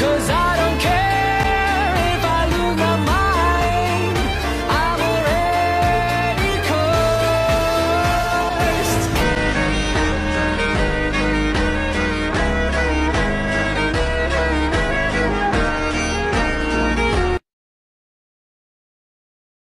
Cause